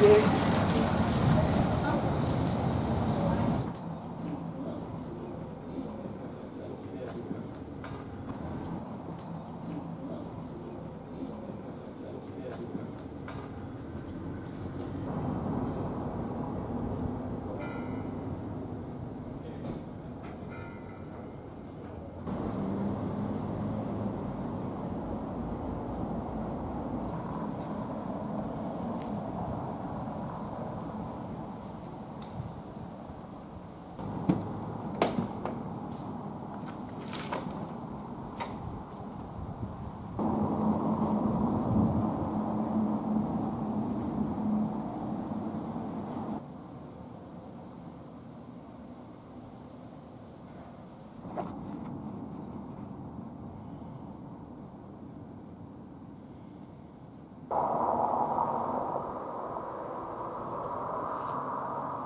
接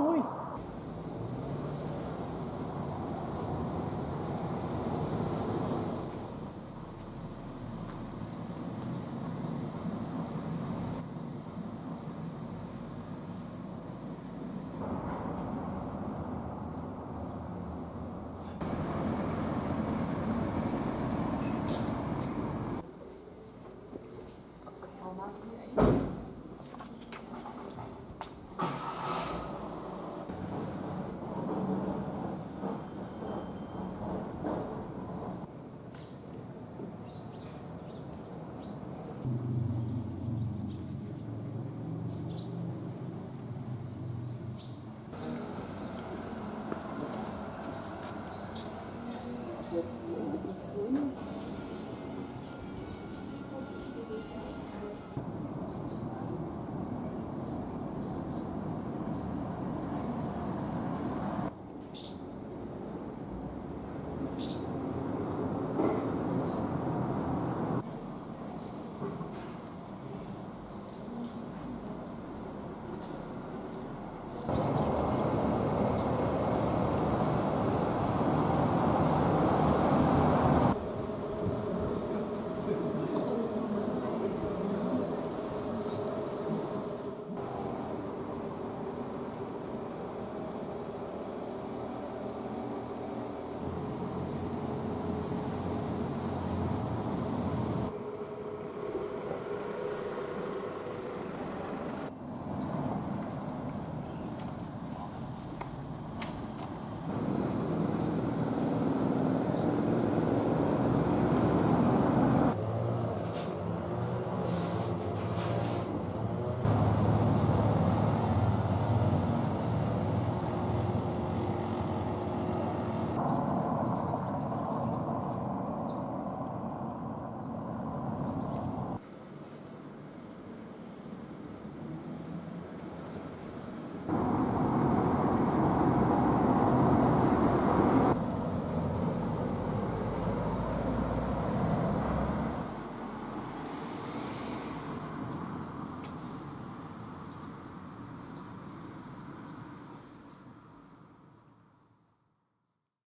fui.